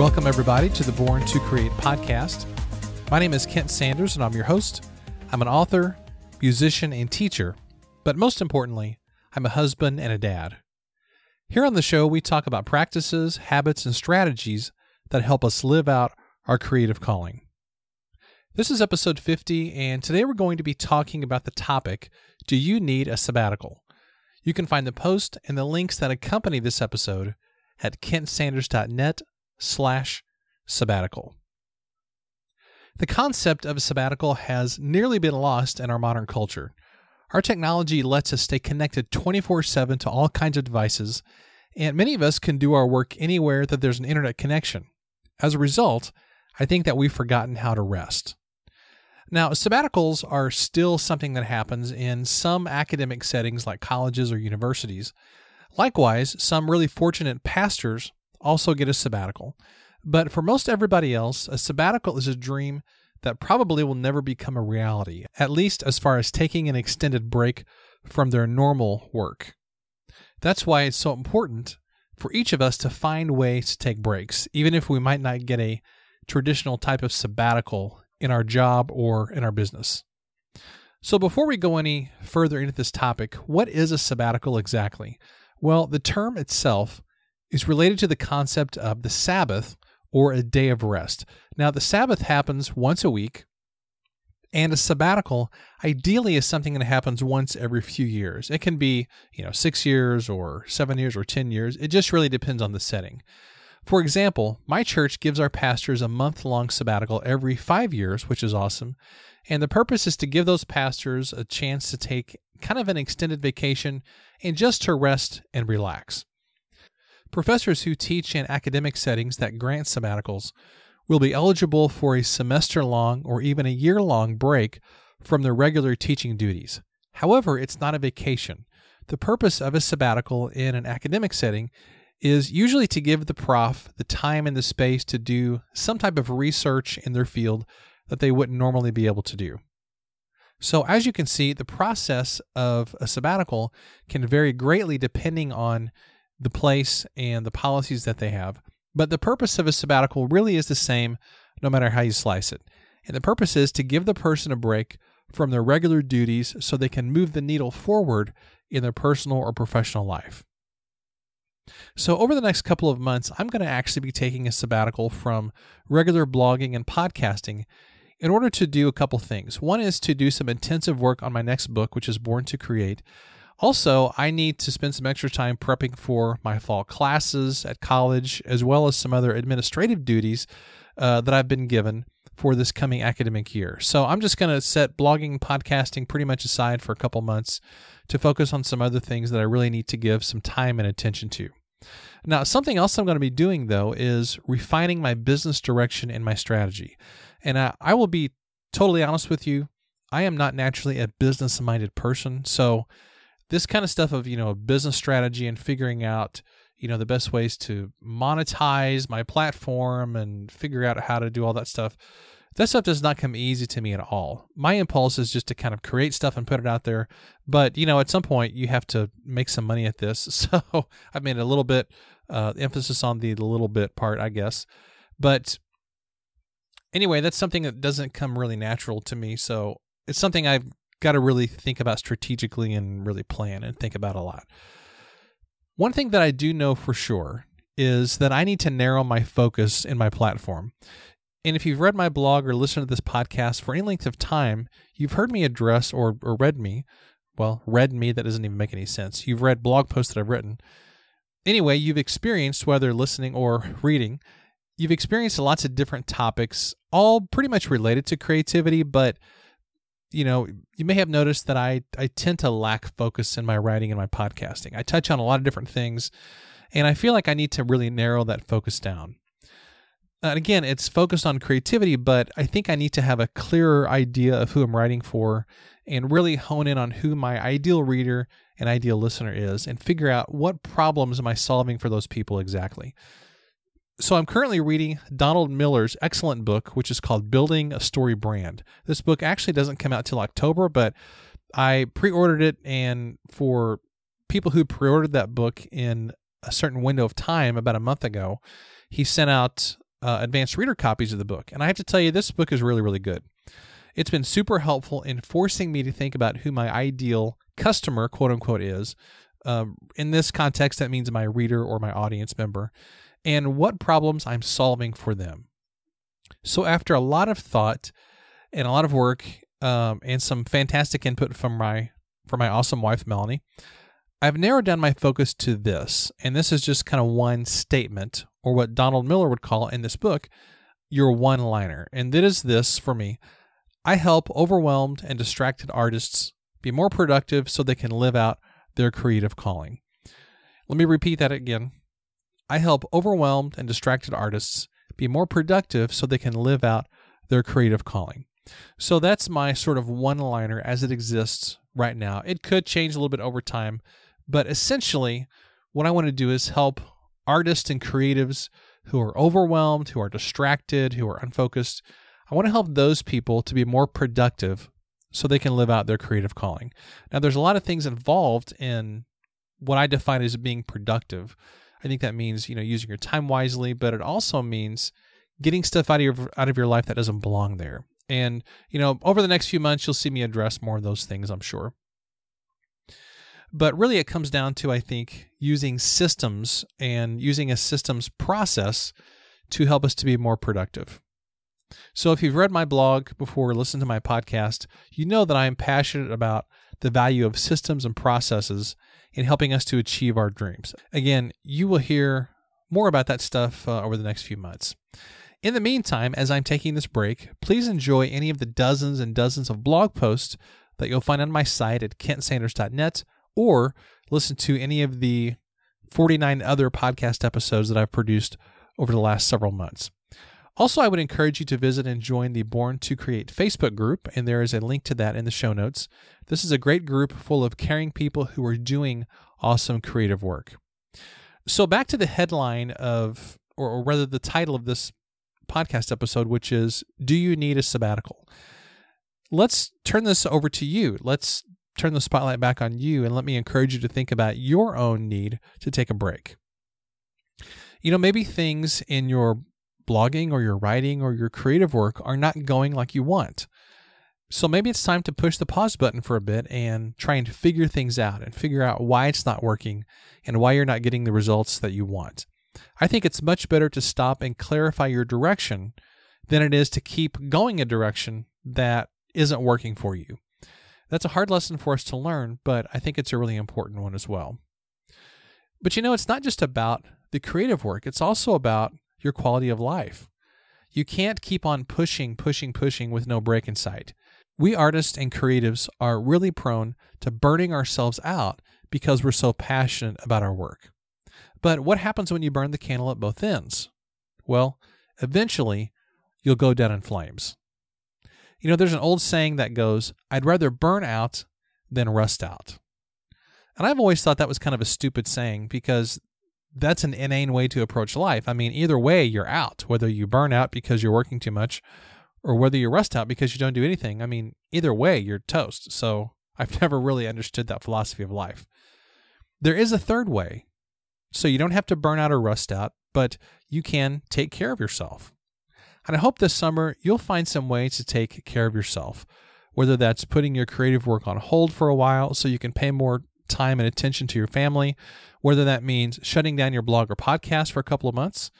Welcome, everybody, to the Born to Create podcast. My name is Kent Sanders, and I'm your host. I'm an author, musician, and teacher, but most importantly, I'm a husband and a dad. Here on the show, we talk about practices, habits, and strategies that help us live out our creative calling. This is episode 50, and today we're going to be talking about the topic Do you need a sabbatical? You can find the post and the links that accompany this episode at kentsanders.net slash sabbatical. The concept of a sabbatical has nearly been lost in our modern culture. Our technology lets us stay connected 24 7 to all kinds of devices, and many of us can do our work anywhere that there's an internet connection. As a result, I think that we've forgotten how to rest. Now, sabbaticals are still something that happens in some academic settings like colleges or universities. Likewise, some really fortunate pastors also get a sabbatical. But for most everybody else, a sabbatical is a dream that probably will never become a reality, at least as far as taking an extended break from their normal work. That's why it's so important for each of us to find ways to take breaks, even if we might not get a traditional type of sabbatical in our job or in our business. So, before we go any further into this topic, what is a sabbatical exactly? Well, the term itself is related to the concept of the Sabbath or a day of rest. Now, the Sabbath happens once a week, and a sabbatical ideally is something that happens once every few years. It can be, you know, six years or seven years or 10 years. It just really depends on the setting. For example, my church gives our pastors a month long sabbatical every five years, which is awesome. And the purpose is to give those pastors a chance to take kind of an extended vacation and just to rest and relax. Professors who teach in academic settings that grant sabbaticals will be eligible for a semester long or even a year long break from their regular teaching duties. However, it's not a vacation. The purpose of a sabbatical in an academic setting is usually to give the prof the time and the space to do some type of research in their field that they wouldn't normally be able to do. So, as you can see, the process of a sabbatical can vary greatly depending on the place and the policies that they have. But the purpose of a sabbatical really is the same no matter how you slice it. And the purpose is to give the person a break from their regular duties so they can move the needle forward in their personal or professional life. So, over the next couple of months, I'm going to actually be taking a sabbatical from regular blogging and podcasting in order to do a couple things. One is to do some intensive work on my next book, which is Born to Create. Also, I need to spend some extra time prepping for my fall classes at college, as well as some other administrative duties uh, that I've been given for this coming academic year. So I'm just going to set blogging, podcasting pretty much aside for a couple months to focus on some other things that I really need to give some time and attention to. Now, something else I'm going to be doing though is refining my business direction and my strategy. And I, I will be totally honest with you, I am not naturally a business minded person. So this kind of stuff of you know a business strategy and figuring out you know the best ways to monetize my platform and figure out how to do all that stuff that stuff does not come easy to me at all. My impulse is just to kind of create stuff and put it out there but you know at some point you have to make some money at this. So i've made a little bit uh, emphasis on the little bit part i guess. But anyway that's something that doesn't come really natural to me. So it's something i've got to really think about strategically and really plan and think about a lot. One thing that I do know for sure is that I need to narrow my focus in my platform. And if you've read my blog or listened to this podcast for any length of time, you've heard me address or, or read me. Well, read me, that doesn't even make any sense. You've read blog posts that I've written. Anyway, you've experienced, whether listening or reading, you've experienced lots of different topics, all pretty much related to creativity, but you know, you may have noticed that I, I tend to lack focus in my writing and my podcasting. I touch on a lot of different things, and I feel like I need to really narrow that focus down. And again, it's focused on creativity, but I think I need to have a clearer idea of who I'm writing for and really hone in on who my ideal reader and ideal listener is and figure out what problems am I solving for those people exactly. So I'm currently reading Donald Miller's excellent book, which is called Building a StoryBrand. This book actually doesn't come out till October, but I pre-ordered it, and for people who pre-ordered that book in a certain window of time, about a month ago, he sent out uh, advanced reader copies of the book. And I have to tell you, this book is really, really good. It's been super helpful in forcing me to think about who my ideal customer, quote unquote, is. Um, in this context, that means my reader or my audience member, and what problems I'm solving for them. So, after a lot of thought and a lot of work um, and some fantastic input from my from my awesome wife Melanie, I've narrowed down my focus to this, and this is just kind of one statement, or what Donald Miller would call in this book, your one liner. And that is this for me I help overwhelmed and distracted artists be more productive so they can live out their creative calling. Let me repeat that again. I help overwhelmed and distracted artists be more productive so they can live out their creative calling. So that's my sort of one liner as it exists right now. It could change a little bit over time, but essentially, what I want to do is help artists and creatives who are overwhelmed, who are distracted, who are unfocused. I want to help those people to be more productive so they can live out their creative calling. Now, there's a lot of things involved in what I define as being productive. I think that means, you know, using your time wisely, but it also means getting stuff out of your out of your life that doesn't belong there. And, you know, over the next few months you'll see me address more of those things, I'm sure. But really, it comes down to, I think, using systems and using a systems process to help us to be more productive. So, if you've read my blog before, or listened to my podcast, you know that I am passionate about the value of systems and processes in helping us to achieve our dreams. Again, you will hear more about that stuff uh, over the next few months. In the meantime, as I'm taking this break, please enjoy any of the dozens and dozens of blog posts that you'll find on my site at kentsanders.net or listen to any of the 49 other podcast episodes that I've produced over the last several months. Also, I would encourage you to visit and join the Born to Create Facebook group, and there is a link to that in the show notes. This is a great group full of caring people who are doing awesome creative work. So, back to the headline of, or, rather, the title of this podcast episode, which is Do You Need a Sabbatical? Let's turn this over to you. Let's turn the spotlight back on you and let me encourage you to think about your own need to take a break. You know, maybe things in your blogging or your writing or your creative work are not going like you want. So maybe it's time to push the pause button for a bit and try and figure things out and figure out why it's not working and why you're not getting the results that you want. I think it's much better to stop and clarify your direction than it is to keep going a direction that isn't working for you. That's a hard lesson for us to learn, but I think it's a really important one as well. But you know, it's not just about the creative work, it's also about your quality of life. You can't keep on pushing, pushing, pushing with no break in sight. We artists and creatives are really prone to burning ourselves out because we're so passionate about our work. But what happens when you burn the candle at both ends? Well, eventually, you'll go down in flames. You know, there's an old saying that goes, I'd rather burn out than rust out. And I've always thought that was kind of a stupid saying because that's an inane way to approach life. I mean, either way, you're out, whether you burn out because you're working too much or whether you rust out because you don't do anything. I mean, either way, you're toast. So I've never really understood that philosophy of life. There is a third way. So you don't have to burn out or rust out, but you can take care of yourself. And I hope this summer you'll find some ways to take care of yourself, whether that's putting your creative work on hold for a while so you can pay more time and attention to your family, whether that means shutting down your blog or podcast for a couple of months,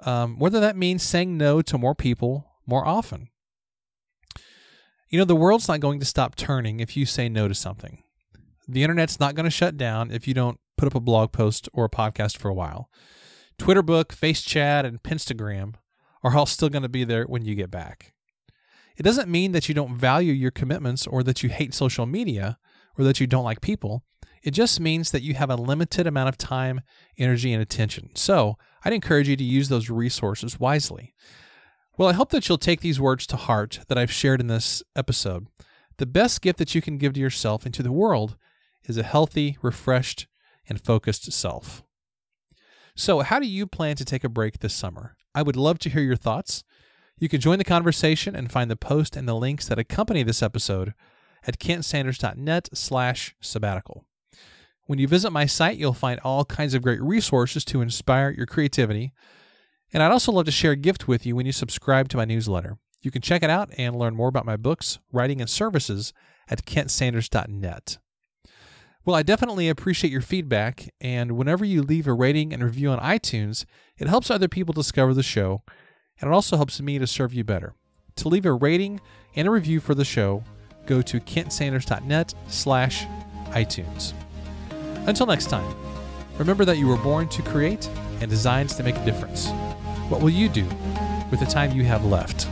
um, whether that means saying no to more people more often. You know, the world's not going to stop turning if you say no to something. The internet's not going to shut down if you don't put up a blog post or a podcast for a while. Twitter book, Face Chat, and Pinstagram are all still going to be there when you get back. It doesn't mean that you don't value your commitments or that you hate social media or that you don't like people. It just means that you have a limited amount of time, energy, and attention. So I'd encourage you to use those resources wisely. Well, I hope that you'll take these words to heart that I've shared in this episode. The best gift that you can give to yourself and to the world is a healthy, refreshed, and focused self. So, how do you plan to take a break this summer? I would love to hear your thoughts. You can join the conversation and find the post and the links that accompany this episode at kentsanders.net slash sabbatical. When you visit my site, you'll find all kinds of great resources to inspire your creativity. And I'd also love to share a gift with you when you subscribe to my newsletter. You can check it out and learn more about my books, writing, and services at kentsanders.net. Well, I definitely appreciate your feedback, and whenever you leave a rating and review on iTunes, it helps other people discover the show, and it also helps me to serve you better. To leave a rating and a review for the show, go to kentsanders.net slash iTunes. Until next time, remember that you were born to create and designed to make a difference. What will you do with the time you have left?